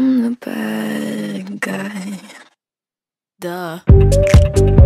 I'm the bad guy. Duh.